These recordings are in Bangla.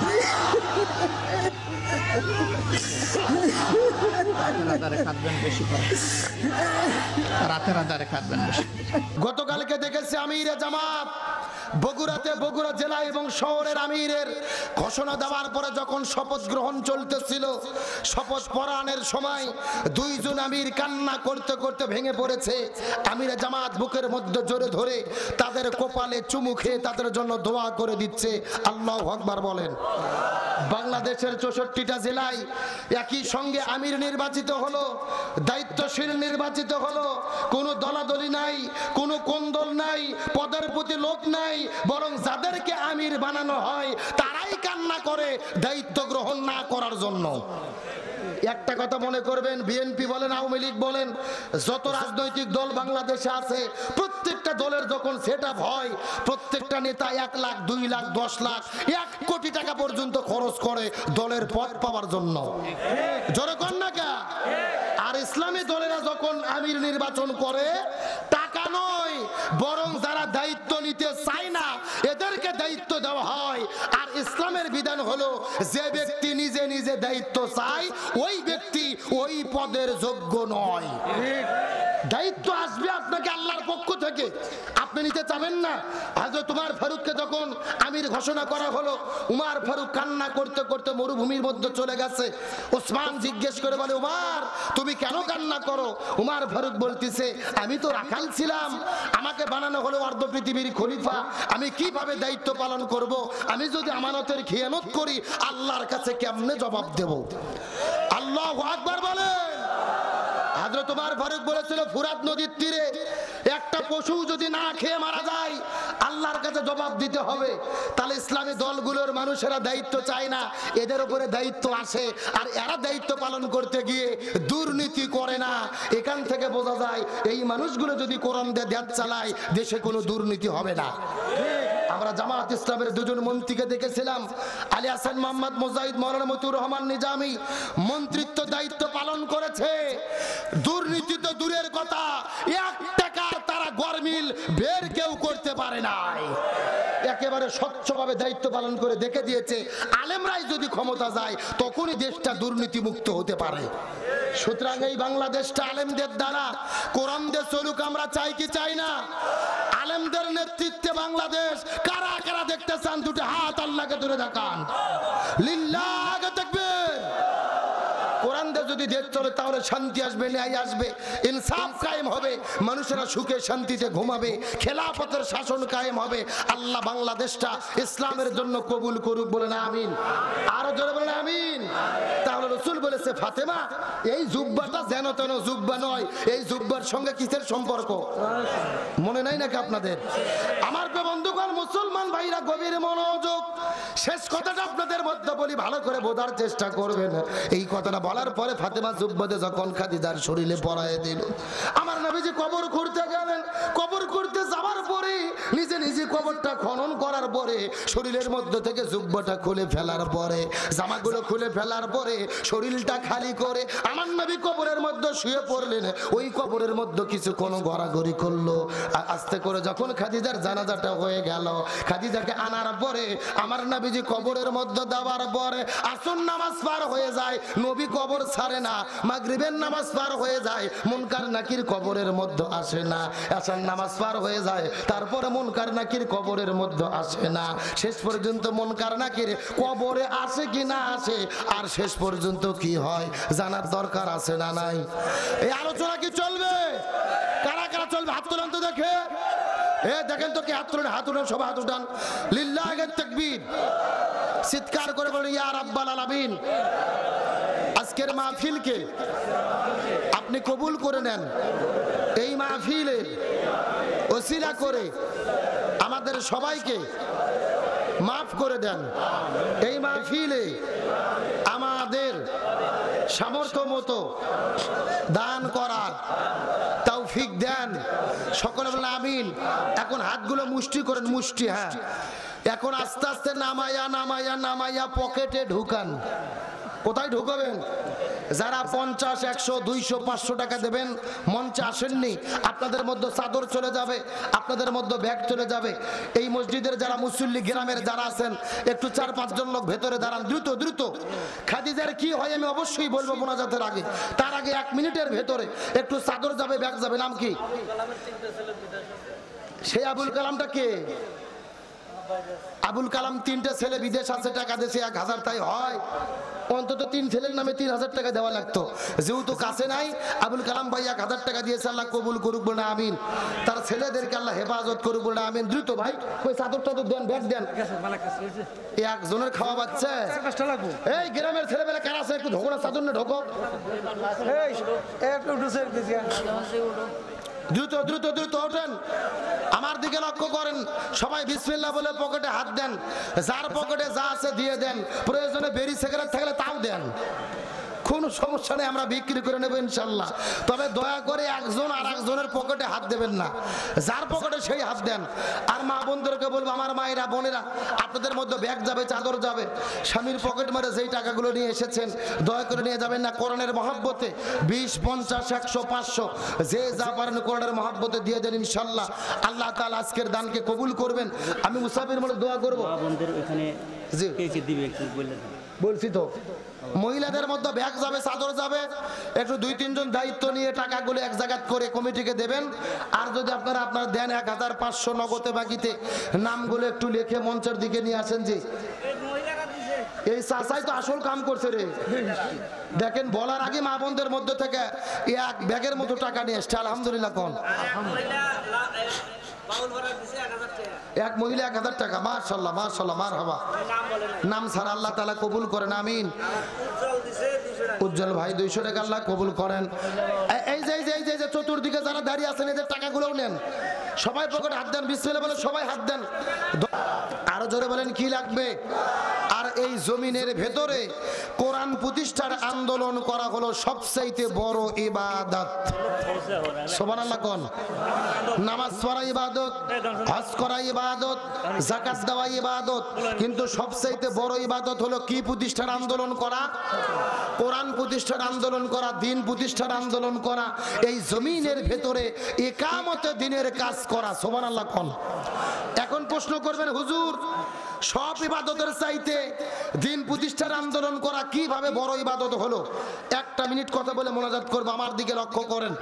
Ha ha ha ha! গতকালকে দেখেছি আমিরে জামাত, বগুড়াতে বগুড়া জেলা এবং শহরের আমিরের ঘোষণা দেওয়ার পরে যখন শপথ গ্রহণ চলতেছিল, শপথ পরাণের সময় দুইজন আমির কান্না করতে করতে ভেঙে পড়েছে। আমিরে জামাত বুকের মধ্যে জোরে ধরে তাদের কপালে চুমু খেয়ে তাদের জন্য দোয়া করে দিচ্ছে। আল্লাহ আকবার বলেন। বাংলাদেশের চৌষট্টিটা জেলায় একই সঙ্গে আমির নির্বাচিত হলো, দায়িত্বশীল নির্বাচিত হলো। কোনো দলাদলি নাই, কোনো কোন্দল নাই, পদের প্রতি লোক নাই, বরং যাদেরকে আমির বানানো হয়, তারাই কান্না করে, দায়িত্ব গ্রহণ না করার জন্য। একটা কথা মনে করবেন বিএনপি বলেন, আওয়ামী লীগ বলেন, যত রাজনৈতিক দল বাংলাদেশে আছে, প্রত্যেকটা দলের যখন সেট হয়, প্রত্যেকটা নেতা এক লাখ, দুই লাখ, দশ লাখ, এক কোটি টাকা পর্যন্ত খরচ করে দলের পদ পাওয়ার জন্য জোরে কর না কা? আর ইসলামী দলেরা যখন আমির নির্বাচন করে টাকা নয়, বরং যারা দায়িত্ব নিতে চায় না, এদেরকে দায়িত্ব দেওয়া হয়। আর ইসলামের বিধান হলো, যে ব্যক্তি নিজে নিজে দায়িত্ব চায়, ওই ব্যক্তি ওই পদের যোগ্য নয়। দায়িত্ব আসবে আপনাকে আল্লাহর পক্ষ থেকে। আপনি নিতে চাবেন না। আজ তোমার ফারুককে যখন আমির ঘোষণা করা হলো, উমার ফারুক কান্না করতে করতে মরুভূমির মধ্যে চলে গেছে। ওসমান জিজ্ঞেস করে বলে, উমার, তুমি কেন কান্না করো? উমার ফারুক বলতেছে, আমি তো রাখাল ছিলাম। আমাকে বানানো হলো অর্ধ পৃথিবীর খলিফা। আমি কীভাবে দায়িত্ব পালন করব? আমি যদি আমানতের খেয়ানত করি, আল্লাহর কাছে কেমনে জবাব দেব? আল্লাহ আকবার বলেন। হাজরত তোমার ফারুক বলেছিল, ফুরাত নদীর তীরে একটা পশু যদি না খেয়ে মারা যায়, আল্লাহর কাছে জবাব দিতে হবে। তাহলে ইসলামী দলগুলোর মানুষেরা দায়িত্ব চায় না, এদের উপরে দায়িত্ব আসে আর এরা দায়িত্ব পালন করতে গিয়ে দুর্নীতি করে না। এখান থেকে বোঝা যায়, এই মানুষগুলো যদি কোরআন দিয়ে দেশ চালায়, দেশে কোনো দুর্নীতি হবে না। আমরা জামাত ইসলামের দুজন মন্ত্রীকে দেখেছিলাম, আলী হাসান, মোহাম্মদ মুজাহিদ, মৌলানা মতিউর রহমান নিজামি। মন্ত্রিত্ব দায়িত্ব পালন করেছে। দুর্নীতি তো দূরের কথা। এক টাকা তারা গরমিল বের কেউ করতে পারে নাই। একেবারে স্বচ্ছভাবে দায়িত্ব পালন করে দেখে দিয়েছে, আলেমরাই যদি ক্ষমতা যায়, তখনই দেশটা দুর্নীতি মুক্ত হতে পারে। সুতরাং এই বাংলাদেশটা আলেমদের দ্বারা কোরআন দিয়ে চলুক আমরা চাই কি চাই না? আলেমদের নেতৃত্বে বাংলাদেশ, কারা কারা দেখতে চান, দুটো হাত আল্লাহকে ধরে দেখান। লিল্লাহ দিয়ে যদি দেশ চলে তাহলে শান্তি আসবে, ন্যায় আসবে। ইনসাফ কায়েম হবে, মানুষেরা সুখে শান্তিতে ঘুমাবে, খেলাফতের শাসন কায়েম হবে। আল্লাহ বাংলাদেশটা ইসলামের জন্য কবুল করুক বলে না, আমিন। আরও জোরে বলে না আমিন। তাহলে রসুল বলেছে, ফাতেমা, এই জুব্বাটা যেন তেন জুব্বা নয়, এই জুব্বার সঙ্গে কিসের সম্পর্ক? মনে নাই নাকি আপনাদের? আমার বন্ধুগণ, মুসলমান ভাইরা, গভীর মনোযোগ। শেষ কথাটা আপনাদের মধ্যে বলি, ভালো করে বোঝার চেষ্টা করবেন। এই কথাটা বলার পরে ফাতেমা জুব্বাদে যখন খাদিজার শরীরে পরায় দিল, আমার নবীজি কবর খুঁড়তে গেলেন। কবর খুঁড়তে যাওয়ার পরে নিজে নিজে কবরটা খনন করার পরে শরীরের মধ্যে থেকে জুব্বাটা খুলে ফেলার পরে, জামাগুলো খুলে ফেলার পরে শরীরটা খালি করে আমার নবী কবরের মধ্যে শুয়ে পড়লেন। ওই কবরের মধ্যে কিছু কোনো গড়াগড়ি করল আস্তে করে যখন খাদিজার জানাজাটা হয়ে গেল, খাদিজাকে আনার পরে আমার নবীজি কবরের মধ্যে দেওয়ার পরে আসন নামাজ পার হয়ে যায়, নবী কবর ছাড়ে না। মাগরিবের নামাজ পার হয়ে যায়, মুনকার নাকির কবরের মধ্যে আসে না। আসন নামাজ পার হয়ে যায়, তারপরে মুনকার নাকির কবরের মধ্যে আসে না। শেষ পর্যন্ত মুনকার নাকির কবরে আসে কি না আসে, আর শেষ পর্যন্ত কি হয় জানার দরকার আছে না নাই? এই আলোচনা কি চলবে? কারা কারা চলবে? হাত তোলান তো দেখে। এ, দেখেন তো কি হাত তুলেন, হাত উঠান সবাই হাত উঠান। লিল্লাহ তাকবীর। চিৎকার করে বলেন, ইয়া রাব্বাল আলামিন। আজকের মাহফিলকে আপনি কবুল করে নেন। এই মাহফিলে ওসিলা করে আমাদের সবাইকে মাফ করে দেন। এই মাহফিলে আমাদের সামর্থ্য মতো দান করার তৌফিক দেন। সকলে বলে আমিন। এখন হাতগুলো মুষ্টি করেন, মুষ্টি হ্যাঁ। এখন আস্তে আস্তে নামাইয়া নামাইয়া নামাইয়া পকেটে ঢুকান। কোথায় ঢুকাবেন? যারা পঞ্চাশ, একশো, দুইশো, পাঁচশো টাকা দেবেন, মঞ্চে আসেননি, আপনাদের মধ্যে চাদর চলে যাবে, আপনাদের মধ্যে ব্যাগ চলে যাবে। এই মসজিদের যারা মুসল্লি গ্রামের যারা আছেন, একটু চার, পাঁচজন লোক ভেতরে দাঁড়ান, দ্রুত দ্রুত। খাদিজার কি হয় আমি অবশ্যই বলব মোনাজাতের আগে। তার আগে এক মিনিটের ভেতরে একটু চাদর যাবে, ব্যাগ যাবে, নাম কি? সেই আবুল কালামটা কে? আবুল কালাম তিনটে ছেলে বিদেশ আছে, টাকা দেশে এক হাজার তাই হয়। অন্তত তিন ছেলের নামে তিন হাজার টাকা দেওয়া লাগতো। যেহেতু কাছে নাই, আবুল কালাম ভাই এক হাজার টাকা দিয়েছে, আল্লাহ কবুল করুক বলে আমিন। তার ছেলেদেরকে আল্লাহ হেফাজত করুক বলে আমিন। দ্রুত ভাই, ওই চাদর টাদর দেন, ব্যাগ দেন। একজনের খাওয়া বাচ্চা। এই গ্রামের ছেলেবেলা কারা আছে? একটু ঢোকো না, চাদর না ঢোকো। দ্রুত দ্রুত দ্রুত ওঠেন। আমার দিকে লক্ষ্য করেন। সবাই বিসমিল্লা বলে পকেটে হাত দেন। যার পকেটে যা আছে দিয়ে দেন। প্রয়োজনে বেরি সেগারেট থাকলে তাও দেন। কোনো সমস্যা নেই আমরা বিক্রি করে নেব ইনশাল্লাহ। তবে দয়া করে একজন আর একজনের পকেটে হাত দেবেন না। যার পকেটে সেই হাত দেন। আর মা বোনদেরকে বলব আমার মায়েরা বোনেরা আপনাদের মধ্যে ব্যাগ যাবে চাদর যাবে। স্বামীর পকেট মারে যেই টাকাগুলো নিয়ে এসেছেন দয়া করে নিয়ে যাবেন না। কোরআনের মহাব্বতে বিশ পঞ্চাশ একশো পাঁচশো যে যা পারেন কোরআনের মহাব্বতে দিয়ে দেন ইনশাল্লাহ। আল্লাহ তাআলা আজকের দানকে কবুল করবেন। আমি মুসাফির মনে দোয়া করব। জি। দিবে বললেন বলছি তো, মহিলাদের মধ্যে ব্যাগ যাবে, চাদর যাবে, একটু দুই, তিনজন দায়িত্ব নিয়ে টাকাগুলো এক জায়গাত করে কমিটিকে দেবেন। আর যদি আপনারা আপনার দেন এক হাজার পাঁচশো নগদে বাকিতে, নামগুলো একটু লিখে মঞ্চের দিকে নিয়ে আসেন জি। এই চাষাই তো আসল কাম করছে রে। দেখেন, বলার আগে মা বোনদের মধ্যে থেকে এক ব্যাগের মতো টাকা নিয়ে এসছে, আলহামদুলিল্লাহ কোন। এক মহিলা এক হাজার টাকা মার্শাল্লাহ মার্শাল্লাহ মার হবা নাম সারা আল্লাহ তালা কবুল করেন আমিন। উজ্জ্বল ভাই দুইশো টাকা আল্লাহ কবুল করেন। এই যে এই যে এই যে চতুর্দিকে যারা দাঁড়িয়ে আছেন এদের টাকাগুলো নেন। সবাই পকেটে হাত দেন বিসমিল্লাহ বলে সবাই হাত দেন। আরও জোরে বলেন কি লাগবে? আর এই জমিনের ভেতরে কোরআন প্রতিষ্ঠার আন্দোলন করা হলো সবচাইতে বড় ইবাদত। নামাজ পড়া ইবাদত, হজ করা ইবাদত জাকাত দেওয়া ইবাদত। কিন্তু সবচাইতে বড় ইবাদত হলো কি প্রতিষ্ঠার আন্দোলন করা? কোরআন প্রতিষ্ঠার আন্দোলন করা, দিন প্রতিষ্ঠার আন্দোলন করা, এই জমিনের ভেতরে একামতে দিনের কাজ করা। সোমান আল্লাহ কোন? এখন প্রশ্ন করবেন, হুজুর সব ইবাদতের চাইতে দিন প্রতিষ্ঠার আন্দোলন করা কীভাবে বড় ইবাদত হলো? একটা মিনিট কথা বলে মোনাজাত করব, আমার দিকে লক্ষ্য করেন।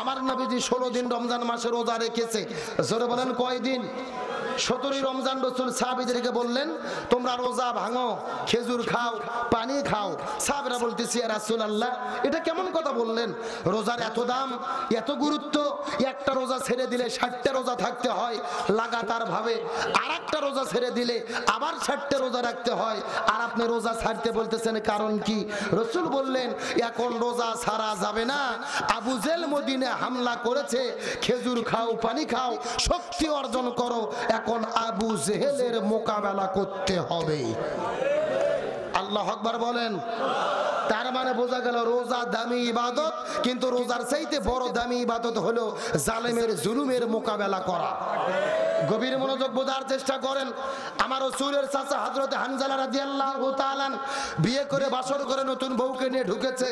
আমার নবীজি ষোলো দিন রমজান মাসে রোজা রেখেছে। জোরে বলেন, কয়দিন? সতেরোই রমজান রসুল সাহাবিদেরকে বললেন, তোমরা রোজা ভাঙো, খেজুর খাও, পানি খাও। সাহাবিরা বলতেছি রাসুল আল্লাহ এটা কেমন কথা বললেন? রোজার এত দাম, এত গুরুত্ব, একটা রোজা ছেড়ে দিলে ষাটটা রোজা থাকতে হয় লাগাতার ভাবে আর একটা রোজা ছেড়ে দিলে আবার ষাটটা রোজা রাখতে হয়। আর আপনি রোজা ছাড়তে বলতেছেন কারণ কি? রসুল বললেন, এখন রোজা ছাড়া যাবে না। আবু জেল মদিনে হামলা করেছে। খেজুর খাও, পানি খাও, শক্তি অর্জন করো। এখন আবু জেহেলের মোকাবেলা করতে হবে। আল্লাহ আকবার বলেন। তার মানে বোঝা গেল রোজা দামি ইবাদত, কিন্তু রোজার চাইতে বড় দামি ইবাদত হলো জালেমের জুলুমের মোকাবেলা করা। গভীর মনোযোগ বোঝার চেষ্টা করেন। আমার রসুলের চাচা হজরত হানজালা রাদিয়াল্লাহু তাআলা বিয়ে করে বাসর করে নতুন বউকে নিয়ে ঢুকেছে।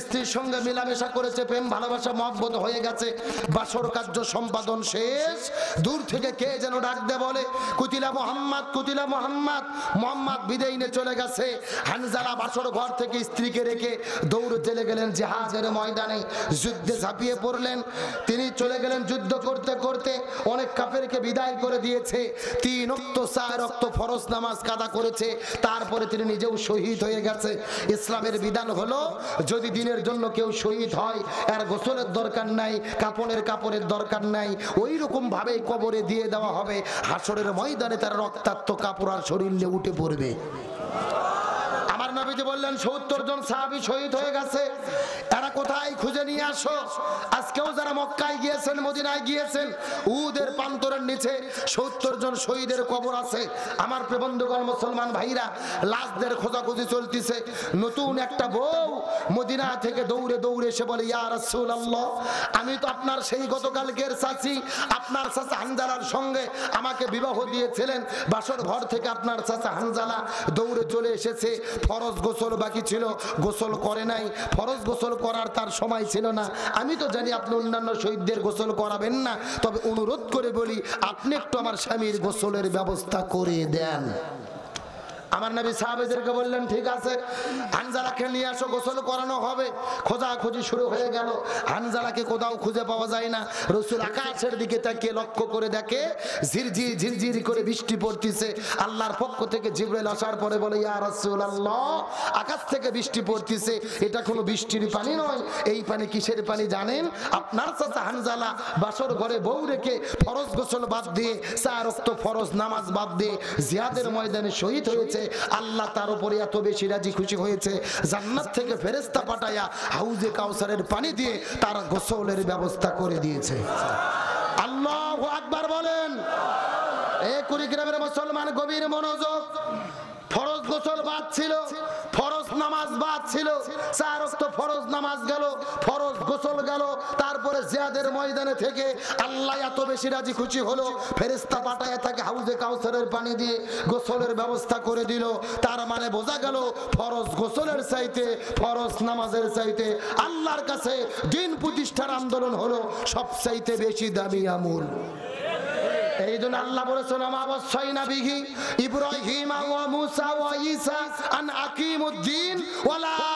স্ত্রীর সঙ্গে মেলামেশা করেছে, প্রেম, ভালোবাসা, মহব্বত হয়ে গেছে। বাসর কার্য সম্পাদন শেষ। দূর থেকে কে যেন ডাক দে বলে, কুতিলা মোহাম্মদ কুতিলা মোহাম্মদ মোহাম্মদ বিদায় নিয়ে চলে গেছে। হানজালা বাসর ঘর থেকে স্ত্রীকে রেখে দৌড় চলে গেলেন জাহাজের ময়দানে। যুদ্ধে ঝাঁপিয়ে পড়লেন। তিনি চলে গেলেন যুদ্ধ করতে করতে অনেক কাফেরকে বিদায় করে দিয়েছে। তিন রক্ত চার রক্ত ফরজ নামাজ কাদা করেছে। তারপরে তিনি নিজেও শহীদ হয়ে গেছে। ইসলামের বিধান হলো, যদি দিনের জন্য কেউ শহীদ হয় আর গোসলের দরকার নাই, কাপড়ের কাপড়ের দরকার নাই ওই রকম ভাবে কবরে দিয়ে দেওয়া হবে। হাসরের ময়দানে তার রক্তাক্ত কাপড় আর শরীর উঠে পড়বে। আমার নবীজি বললেন, সত্তর জন সাহাবি শহীদ হয়ে গেছে। এরা কোথায় খুঁজে নিয়ে আসো? আজকেও যারা মক্কায় গিয়েছেন, মদিনায় গিয়েছেন উদের নিচে সত্তর জন শহীদের কবর আছে। আমার প্রবন্ধগণ মুসলমান ভাইরা, লাশদের খোঁজাখুঁজি চলতেছে। নতুন একটা বউ মদিনা থেকে দৌড়ে দৌড়ে এসে বলে আমি তো আপনার সেই গতকালকের চাচি। আপনার চাচা হানজালার সঙ্গে আমাকে বিবাহ দিয়েছিলেন। বাসর ঘর থেকে আপনার চাচা হানজালা দৌড়ে চলে এসেছে। ফরজ ফরজ গোসল বাকি ছিল, গোসল করে নাই। ফরজ গোসল করার তার সময় ছিল না। আমি তো জানি আপনি অন্যান্য শহীদদের গোসল করাবেন না। তবে অনুরোধ করে বলি, আপনি একটু আমার স্বামীর গোসলের ব্যবস্থা করে দেন। আমার নবী সাহাবেদেরকে বললেন, ঠিক আছে, হানজালাকে নিয়ে আসো, গোসল করানো হবে। খোঁজাখুঁজি শুরু হয়ে গেল। হানজালাকে কোথাও খুঁজে পাওয়া যায় না। রসুল আকাশের দিকে তাকিয়ে লক্ষ্য করে দেখে ঝিরঝির ঝিরঝির করে বৃষ্টি পড়তিছে। আল্লাহর পক্ষ থেকে জিব্রাইল আসার পরে বলে, ইয়া রাসূল আল্লাহ আকাশ থেকে বৃষ্টি পড়তিছে। এটা কোনো বৃষ্টির পানি নয়। এই পানি কিসের পানি জানেন? আপনার চাচা হানজালা বাসর ঘরে বউ রেখে ফরজ গোসল বাদ দিয়ে, চার ফরজ নামাজ বাদ দিয়ে জিহাদের ময়দানে শহীদ হয়েছে। আল্লাহ তার উপরে এত বেশি রাজি খুশি হয়েছে। জান্নাত থেকে ফেরেস্তা পাঠায়া হাউজে কাউসারের পানি দিয়ে তার গোসলের ব্যবস্থা করে দিয়েছে। আল্লাহ আকবার বলেন, এ কুড়িগ্রামের মুসলমান গভীর মনোযোগ, ফরজ গোসল বাদ ছিল। ছিল, চার ফরজ নামাজ গেল, ফরজ গোসল গেল, তারপরে জিয়াদের ময়দানে থেকে আল্লাহ এত বেশি রাজি খুশি হলো ফেরেস্তা পাঠায় তাকে হাউজে কাউসারের পানি দিয়ে গোসলের ব্যবস্থা করে দিল। তার মানে বোঝা গেল ফরজ গোসলের চাইতে, ফরজ নামাজের চাইতে আল্লাহর কাছে দিন প্রতিষ্ঠার আন্দোলন হলো সবচাইতে বেশি দামি আমূল। এই জন্য আল্লাহ বলেছেন অমাবস্যাই না বিঘি ইব্রাহিম ওয়া মুসা ওয়া ঈসা আন আকিমুদ্দিন ওয়ালা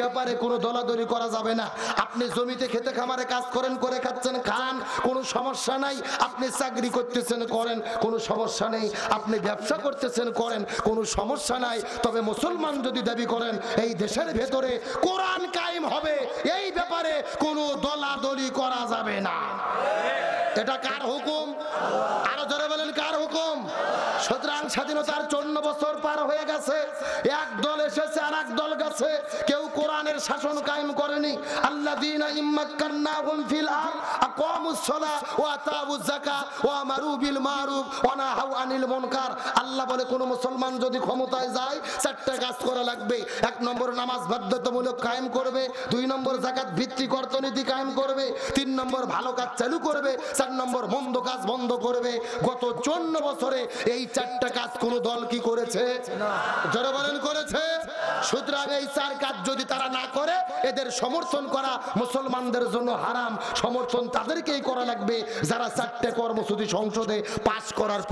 ব্যাপারে কোনো দলাদলি করা যাবে না। আপনি জমিতে খেতে খামারে কাজ করেন, করে খাচ্ছেন, খান, কোনো সমস্যা নাই। আপনি চাকরি করতেছেন, করেন, কোনো সমস্যা নেই। আপনি ব্যবসা করতেছেন, করেন, কোনো সমস্যা নাই। তবে মুসলমান যদি দাবি করেন, এই দেশের ভেতরে কোরআন কায়েম হবে, এই ব্যাপারে কোনো দলাদলি করা যাবে না। এটা কার হুকুম? আরও জোরে বলেন। কার হুকুম। সুতরাং স্বাধীনতার চন্ন বছর পার হয়ে গেছে। এক দল এসেছে আর এক দল গেছে। কেউ কোরআনের শাসন কায়েম করেনি। আল্লাহ দিন ইম্মাক্কান্নাহুম ফিল সালাহ, ওয়া আতাউজ যাকাত, ওয়া আমারু বিল মারুফ, ওয়া নাহাউ আনিল মুনকার। আল্লাহ বলে, কোন মুসলমান যদি ক্ষমতায় যায়, চারটা কাজ করা লাগবে। এক নম্বর নামাজ বাধ্যতামূলক কায়েম করবে, দুই নম্বর জাকাত ভিত্তিক অর্থনীতি কায়েম করবে, তিন নম্বর ভালো কাজ চালু করবে, চার নম্বর মন্দ কাজ বন্ধ করবে। গত চন্ন বছরে এই চারটা কাজ কোন দল কি করেছে? জনগণ করেছে? সুতরাং এই চার কাজ যদি তারা না করে এদের সমর্থন করা মুসলমানদের জন্য হারাম। সমর্থন তাদেরকেই করা লাগবে। যারা চারটে কর্মসূচি সংসদে পাশ করার